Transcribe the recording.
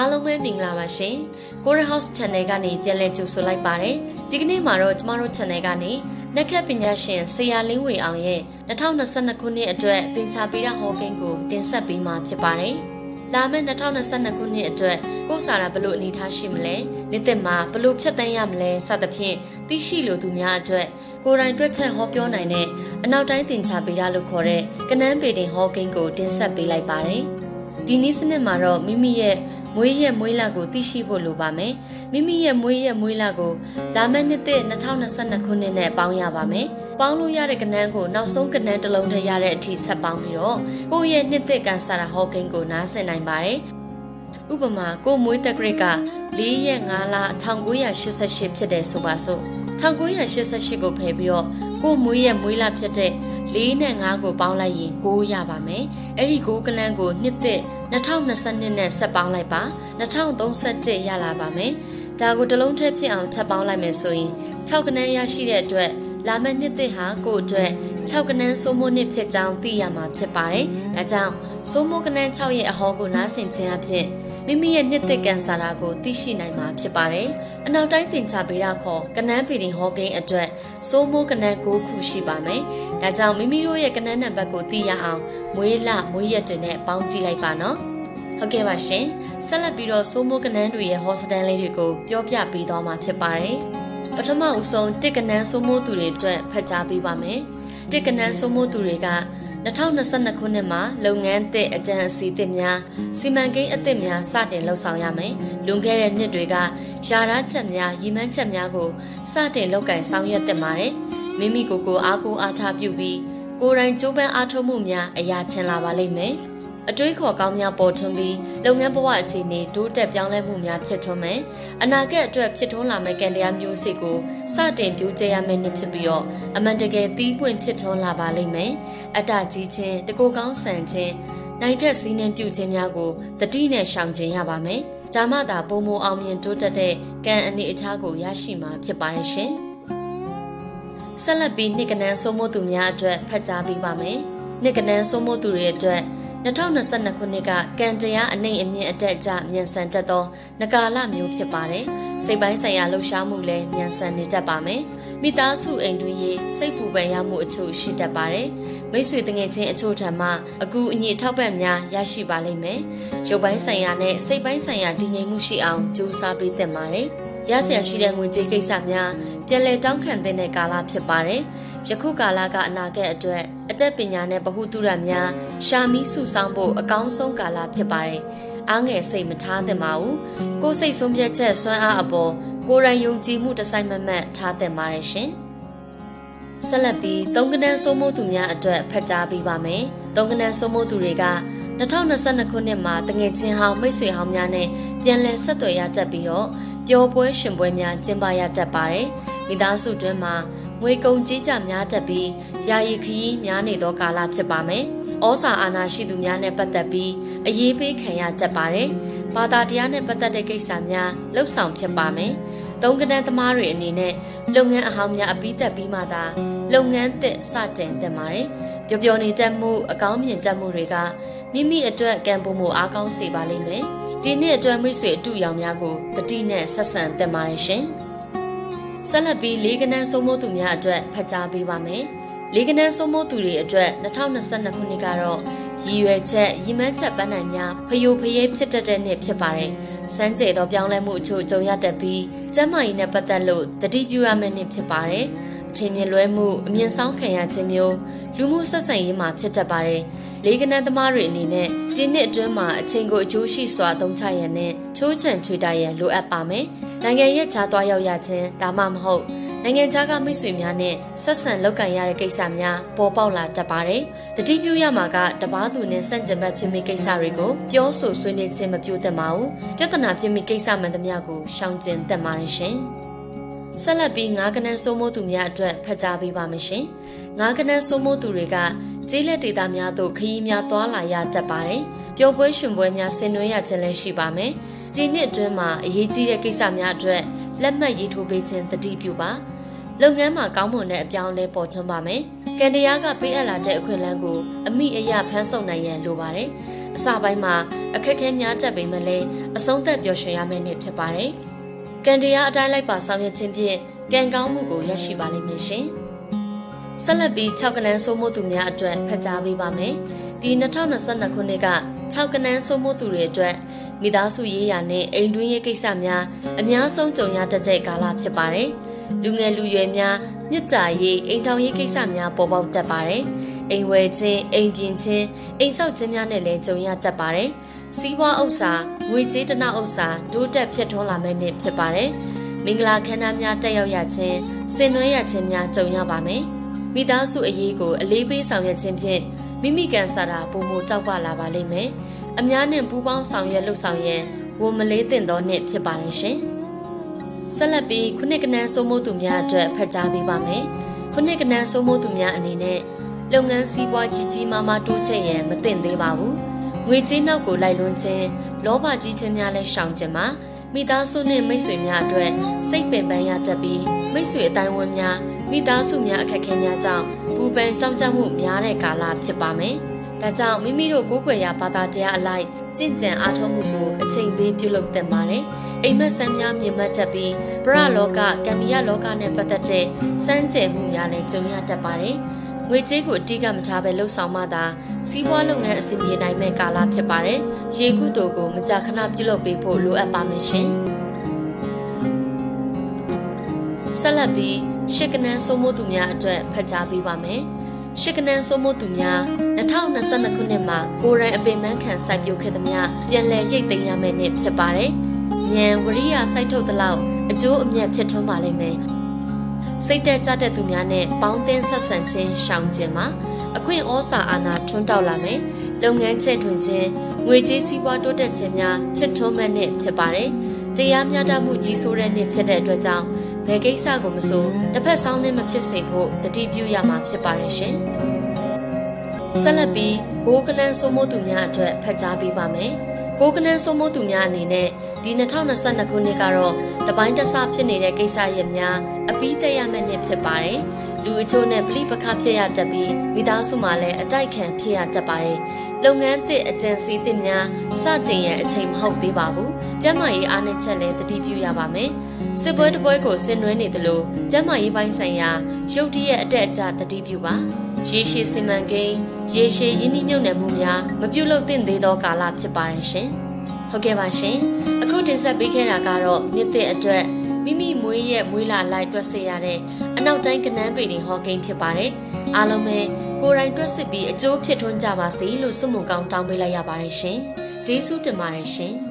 အားလုံးပဲမင်္ဂလာပါရှင်။ Core House Channel ကနေပြန်လည်ကြိုဆိုလိုက်ပါတယ်။ဒီကနေ့မှာတော့ကျမတို့ Channel ကနေနက်ခက်ပညာရှင်ဆရာလင်းဝေအောင်ရဲ့2022ခုနှစ်အတွက်သင်္ချာပေရဟောကိန်းကိုတင်ဆက်ပေးမှာဖြစ်ပါတယ်။လာမယ့်2022ခုနှစ်အတွက်ကိုယ်စာရာဘလို့အနေထားရှိမလဲ။နေ့သက်မှာဘလို့ဖြတ်တန်းရမလဲစသဖြင့်သိရှိလိုသူများအတွက်ကိုယ်တိုင်တွေ့ချက်ဟောပြောနိုင်တဲ့အနောက်တိုင်းသင်္ချာပေရလို့ခေါ်တဲ့ကနန်းပေတင်ဟောကိန်းကိုတင်ဆက်ပေးလိုက်ပါတယ်။ ဒီနည်းစနစ်မှာတော့မိမိရဲ့မွေးရက်မွေးလကိုသိရှိဖို့လိုပါမယ်မိမိရဲ့မွေးရက်မွေးလကိုလာမယ့်နှစ်သစ်2022ခုနှစ်နဲ့ပေါင်းရပါမယ်ပေါင်းလို့ရတဲ့ကဏ္ဍကိုနောက်ဆုံးကဏ္ဍတစ်လုံးထဲရတဲ့အထိဆက်ပေါင်းပြီးတော့ကိုယ့်ရဲ့နှစ်သစ်ကန်ဆာရာဟောကိန်းကိုနားဆင်နိုင်ပါတယ်ဥပမာကိုမွေးတက်ကရစ်က4ရက်5လ1988ဖြစ်တယ်ဆိုပါစို့1988ကိုဖယ်ပြီးတော့ကိုမွေးရက်မွေးလဖြစ်တဲ့ 4နဲ့5ကိုပေါင်းလိုက်ရင်6ရပါမယ်။အဲ့ဒီ6ကလန်းကိုနှစ်သက်2022နဲ့ဆက်ပေါင်းလိုက်ပါ2037ရလာပါမယ်။ဒါကိုတစ်လုံးထည့်ဖြစ်အောင်ထပ်ပေါင်းလိုက်မယ်ဆိုရင်6ကနန်းရရှိတဲ့အတွက်လာမယ့်နှစ်သစ်ဟာကို့အတွက်6ကနန်းစိုးမိုးနှစ်ဖြစ်ကြောင်းသိရမှာဖြစ်ပါတယ်။ဒါကြောင့်စိုးမိုးကနန်း6ရဲ့အဟောကိုနားဆင်ခြင်းအဖြစ် မိမိရဲ့နှစ်သက်ကန်ဆာတာကိုသိရှိနိုင်မှာဖြစ်ပါတယ်။အနောက်တိုင်းသင်္ချာပေရခေါ်ကနန်းဖီရင်ဟောကိန်းအတွက်စိုးမိုးကနန်း9ခုရှိပါမယ်။ဒါကြောင့်မိမိတို့ရဲ့ကနန်းနံပါတ်ကိုသိရအောင်မွေးလမွေးရက်တွေနဲ့ပေါင်းကြည့်လိုက်ပါနော်။ဟုတ်ကဲ့ပါရှင်။ဆက်လက်ပြီးတော့စိုးမိုးကနန်းတွေရဲ့ဟောစတန်လေးတွေကိုပြောပြပေးသွားမှာဖြစ်ပါတယ်။ပထမဦးဆုံးတစ်ကနန်းစိုးမိုးသူတွေအတွက်ဖတ်ကြားပေးပါမယ်။တစ်ကနန်းစိုးမိုးသူတွေက 2022ခုနှစ်မှာလုပ်ငန်းသစ်အကြံအစီအသစ်များစီမံကိန်းအသစ်များစတင်လှုပ်ဆောင်ရမယ်။လွန်ခဲ့တဲ့နှစ်တွေကယာရချက်များရည်မှန်းချက်များကိုစတင်လုပ်ကင်ဆောင်ရွက်သင့်ပါတယ်။မိမိကိုယ်ကိုအားကိုးအားထားပြုပြီးကိုယ်တိုင်ကြိုးပမ်းအားထုတ်မှုများအရာချင်လာပါလိမ့်မယ်။ အတွေးခေါ်ကောင်းများပေါ်ထွန်းပြီးလုပ်ငန်းဘဝအခြေအနေတိုးတက်ပြောင်းလဲမှုများဖြစ်ထွန်းမယ်။အနာဂတ်အတွက်ဖြစ်ထွန်းလာမယ့်ကံတရားမျိုးစိတ်ကိုစတင်ပြုကျဲရမယ့်နှစ်ဖြစ်ပြီးတော့အမှန်တကယ်သီးပွင့်ဖြစ်ထွန်းလာပါလိမ့်မယ်။အတ္တကြီးခြင်းတကူကောင်းဆန်ခြင်းနိုင်တဲ့စီးနှင်းပြုခြင်းများကိုတတိနဲ့ရှောင်ကျဉ်ရပါမယ်။ဂျာမသာပုံမအောင်မြင်တိုးတက်တဲ့ကံအနေအထားကိုရရှိမှာဖြစ်ပါရဲ့ရှင်။ဆက်လက်ပြီးနှစ်ကနန်းစိုးမိုးသူများအတွက်ဖတ်ကြားပေးပါမယ်။နှစ်ကနန်းစိုးမိုးသူတွေအတွက် 2022ခုနှစ်ကကံတရားအနှိမ်အမြင့်အတက်အကျမြန်ဆန်တက်သောနဂါလမျိုးဖြစ်ပါတယ်။စိတ်ပိုင်းဆိုင်ရာလှုပ်ရှားမှုလည်းမြန်ဆန်နေတတ်ပါမယ်။မိသားစုအိမ်တွင်ရေးစိတ်ပူပန်ရမှုအချို့ရှိတတ်ပါတယ်။မိတ်ဆွေတငယ်ချင်းအချို့ထံမှအကူအညီထောက်ပံ့များရရှိပါလိမ့်မယ်။ရုပ်ပိုင်းဆိုင်ရာနဲ့စိတ်ပိုင်းဆိုင်ရာတည်ငြိမ်မှုရှိအောင်ကြိုးစားပေးသင့်ပါတယ်။ရဆရာရှိတဲ့ငွေကြေးကိစ္စများပြန်လည်တောင်းခံတဲ့ကာလဖြစ်ပါတယ်။ယခုကာလကအနာဂတ်အတွက် အတက်ပညာနဲ့ဗဟုသုတများရှာမီးစုဆောင်ဖို့အကောင်းဆုံးကာလဖြစ်ပါတယ်။အားငယ်စိတ်မထားသင့်ပါဘူး။ကိုယ်စိတ်ဆုံးဖြတ်ချက်စွမ်းအားအပေါ်ကိုယ်တိုင်ယုံကြည်မှုတစိုက်မမတ်ထားသင့်ပါတယ်ရှင်။ဆက်လက်ပြီးသုံးကနန်းစိုးမိုးသူများအတွက်ဖတ်ကြားပေးပါမယ်။သုံးကနန်းစိုးမိုးသူတွေက2022ခုနှစ်မှာတငယ်ချင်းဟောင်းမိတ်ဆွေဟောင်းများနဲ့ပြန်လည်ဆက်သွယ်ရတတ်ပြီးတော့ပျော်ပွဲရှင်ပွဲများကျင်းပရတတ်ပါတယ်။မိသားစုတွင်းမှာ ငွေကုန်ကြီးကြများတက်ပြီးယာယီခရီးများနေသောကာလဖြစ်ပါမယ်။ဩစာအာဏာရှိသူများနဲ့ပတ်သက်ပြီးအရေးပေးခံရတတ်ပါတယ်။ဘာသာတရားနဲ့ပတ်သက်တဲ့ကိစ္စများလှုပ်ဆောင်ဖြစ်ပါမယ်။သုံးကနန်းသမားတွေအနေနဲ့လုပ်ငန်းအဟောင်းများအပြီးသက်ပြီးမှသာလုပ်ငန်းသစ်စတင်သင့်ပါတယ်။ပျော်ပျော်နေတတ်မှုအကောင်းမြင်တတ်မှုတွေကမိမိအတွက်ကံပုံမှုအားကောင်းစေပါလိမ့်မယ်။ဒီနှစ်အတွက်မိတ်ဆွေအတူရောင်များကိုတတိနဲ့ဆက်ဆံသင့်ပါတယ်ရှင်။ ဆက်လက်ပြီးလေးကနန်းစိုးမိုးသူများအတွက်ဖတ်ကြားပေးပါမယ်။လေးကနန်းစိုးမိုးသူတွေအတွက်2022ခုနှစ်ကတော့ရည်ရွယ်ချက်ရည်မှန်းချက်ပန်းနိုင်များဖယိုဖယဲဖြစ်တတ်တဲ့နှစ်ဖြစ်ပါတယ်။စမ်းကြဲသောပြောင်းလဲမှုအချို့ကြုံရတတ်ပြီးကျန်းမာရေးနဲ့ပတ်သက်လို့တတိပြုရမယ့်နှစ်ဖြစ်ပါတယ်။အထင်မြင်လွဲမှုအမြင်ဆောင်ခံရခြင်းမျိုးလူမှုဆက်ဆံရေးမှာဖြစ်တတ်ပါတယ်။လေးကနန်းသမားတွေအနေနဲ့ဒီနှစ်အတွင်းမှာအချိန်ကိုအကျိုးရှိစွာသုံးချရန်နဲ့ချိုးချံချွေတာရန်လိုအပ်ပါမယ်။ နိုင်ငံရဲ့ခြားသွားရောက်ရခြင်းဒါမှမဟုတ်နိုင်ငံခြားကမိတ်ဆွေများနဲ့ဆက်ဆံလုပ်ကင်ရတဲ့ကိစ္စများပေါ်ပေါက်လာတတ်ပါတယ်။တတိပြုရမှာကတပားသူနဲ့ဆန့်ကျင်ဘက်ဖြစ်မိကိစ္စတွေကိုပြောဆိုဆွေးနွေးခြင်းမပြုသင့်ပါဘူး။ပြဿနာဖြစ်မိကိစ္စမှန်သမျှကိုရှောင်ကျဉ်သင့်ပါတယ်ရှင်။ဆက်လက်ပြီးငါးကနန်းစိုးမိုးသူများအတွက်ဖတ်ကြားပေးပါမယ်ရှင်။ငါးကနန်းစိုးမိုးသူတွေကကျေးလက်ဒေသများသို့ခရီးများသွားလာရတတ်ပါတယ်။ပျော်ပွဲရှင်ပွဲများဆင်နွှဲရခြင်းလည်းရှိပါမယ်။ ဒီနှစ်အတွင်းမှာအရေးကြီးတဲ့ကိစ္စများအတွက်လက်မှတ်ရေးထိုးပေးခြင်းတတိပြုပါလုပ်ငန်းမှာကောင်းမွန်တဲ့အပြောင်းလဲပေါ်ထွန်းပါမယ်ကံတရားကပေးအပ်လာတဲ့အခွင့်အလမ်းကိုအမိအယဖမ်းဆုပ်နိုင်ရန်လိုပါတယ်အစပိုင်းမှာအခက်အခဲများတက်ပေမဲ့လည်းအဆုံးသက်ပျော်ရွှင်ရမယ့်နေ့ဖြစ်ပါတယ်။ကံတရားအတိုင်းလိုက်ပါဆောင်ရွက်ခြင်းဖြင့်ကံကောင်းမှုကိုရရှိပါလိမ့်မယ်ရှင်။ဆက်လက်ပြီး6ကနန်းစိုးမိုးသူများအတွက်ဖတ်ကြားပေးပါမယ်။ဒီ2022ခုနှစ်က6ကနန်းစိုးမိုးသူတွေအတွက် မိသားစုရေးရာနဲ့အိမ်တွင်းရေးကိစ္စများအများဆုံးကြုံရတတ်တဲ့ကာလဖြစ်ပါတယ်။လူငယ်လူရွယ်များမြစ်တာရေးအိမ်ထောင်ရေးကိစ္စများပေါ်ပေါက်တတ်ပါတယ်။အိမ်ဝယ်ခြင်းအိမ်ပြင်ခြင်းအိမ်ဆောက်ခြင်းများနဲ့လည်းကြုံရတတ်ပါတယ်။စီးပွားဥစ္စာငွေကြေးတနဥစ္စာတိုးတက်ဖြစ်ထွန်းလာမယ့်နှစ်ဖြစ်ပါတယ်။မင်္ဂလာခမ်းနားများတက်ရောက်ရခြင်းဆင်နွှဲရခြင်းများကြုံရပါမယ်။မိသားစုအရေးကိုအလေးပေးဆောင်ရွက်ခြင်းဖြင့်မိမိကန်စာတာပုံမတောက်ပလာပါလိမ့်မယ်။ အများနဲ့ပူးပေါင်းဆောင်ရွက်လှုပ်ဆောင်ရန်ဝန်မလေးတင်သောနှစ်ဖြစ်ပါတယ်ရှင်။ဆက်လက်ပြီးခုနှစ်ကနန်းစိုးမိုးသူများအတွက်ဖတ်ကြားပေးပါမယ်။ခုနှစ်ကနန်းစိုးမိုးသူများအနေနဲ့လုပ်ငန်းစည်းပွားကြီးကြီးမားမားတိုးချဲ့ရန်မသင့်သေးပါဘူး။ငွေကြေးနောက်ကိုလိုက်လွန်ခြင်းလောဘကြီးခြင်းများလည်းရှောင်ခြင်းမှာမိသားစုနှင့်မိတ်ဆွေများအတွက်စိတ်ပင်ပန်းရတတ်ပြီးမိတ်ဆွေအတိုင်းဝန်းများမိသားစုများအခက်အခဲများကြောင့်ပူပန်ကြောက်ကြမှုများတဲ့ကာလဖြစ်ပါမယ်။ ဒါကြောင့်မိမိတို့ကိုယ်ွယ်ရာဘာသာတရားအလိုက်ကြင်ကြံအားထုတ်မှုကိုအချိန်ပေးပြုလုပ်သင့်ပါတယ်။အိမ်မက်ဆန်းများမြင်မှတ်ချက်ပြီးပရလောကကံမီယလောကနဲ့ပတ်သက်တဲ့စမ်းကြယ်မှုများလည်းကြုံရတတ်ပါတယ်။ငွေကြေးကိုအတိကမထားဘဲလှုပ်ဆောင်မှသာစီးပွားလုပ်ငန်းအစီအပြေနိုင်မဲ့ကာလဖြစ်ပါတယ်။ရေကုသိုလ်ကိုမကြာခဏပြုလုပ်ပေးဖို့လိုအပ်ပါမယ်ရှင်။ဆက်လက်ပြီးရှစ်ကနန်းစိုးမိုးသူများအတွက်ဖတ်ကြားပေးပါမယ်။ ရှစ်ကနန်းစိုးမိုးသူများ2022ခုနှစ်မှာကိုရိုင်းအပင်မန်းခံစိုက်ပျိုးခဲ့သမျှပြန်လည်ရိတ်သိမ်းရမယ့်နှစ်ဖြစ်ပါတယ်။ဉာဏ်ဝရိယစိုက်ထုတ်သလောက်အကျိုးအမြတ်ဖြစ်ထွန်းပါလိမ့်မယ်။စိတ်တက်ကြတဲ့သူများနဲ့ပေါင်းသင်းဆက်ဆံခြင်းရှောင်ခြင်းမှာအခွင့်ဩစာအာဏာထွန်းတောက်လာမယ်။လုပ်ငန်းချဲ့ထွင်ခြင်းငွေကြေးစည်းပွားတိုးတက်ခြင်းများဖြစ်ထွန်းမဲ့နှစ်ဖြစ်ပါတယ်။တရားမျှတမှုကြီးစိုးတဲ့နှစ်ဖြစ်တဲ့အတွက်ကြောင့် ဘယ်ကိစ္စကိုမဆိုတစ်ဖက်ဆောင်နဲ့မဖြစ်စေဖို့တတိပြုရမှာဖြစ်ပါတယ်ရှင်။ဆက်လက်ပြီးဂိုးကနန်းစိုးမိုးသူများအတွက်ဖတ်ကြားပေးပါမယ်။ဂိုးကနန်းစိုးမိုးသူများအနေနဲ့ဒီ2022ခုနှစ်ကတော့တပိုင်းတစဖြစ်နေတဲ့ကိစ္စရပ်များအပြီးသက်ရမယ့်နှစ်ဖြစ်ပါတယ်။လူအချို့နဲ့ပြိပခဖြစ်ရတတ်ပြီးမိသားစုမှာလည်းအတိုက်ခံဖြစ်ရတတ်ပါတယ်။ လုပ်ငန်းသစ်အကြံစီသစ်များစတင်ရန်အချိန်မဟုတ်သေးပါဘူး။ကျန်းမာရေးအားနည်းချက်လည်းတတိပြုရပါမယ်။စစ်ပွဲတစ်ပွဲကိုဆင်နွှဲနေသလိုကျန်းမာရေးပိုင်းဆိုင်ရာရုပ်တရက်အတက်အကျတတိပြုပါ။ရေရှည်စီမံကိန်းရေရှည်ရင်းနှီးမြှုပ်နှံမှုများမပြုလုပ်သင့်သေးသောကာလဖြစ်ပါတယ်ရှင်။ဟုတ်ကဲ့ပါရှင်။အခုတင်ဆက်ပေးခဲ့တာကတော့နှစ်သစ်အတွက်မိမိမွေးရဲ့မွေးလာလိုက်တွက်စေရတဲ့အနောက်တိုင်းကနန်းပေနေဟောကိန်းဖြစ်ပါတယ်။အားလုံးပဲ ကိုယ်တိုင်တွက်စစ်ပြီးအကျိုးဖြစ်ထွန်းကြပါစေလို့ဆုမွန်ကောင်းတောင်းပေးလိုက်ရပါတယ်ရှင်။ကျေးဇူးတင်ပါတယ်ရှင်။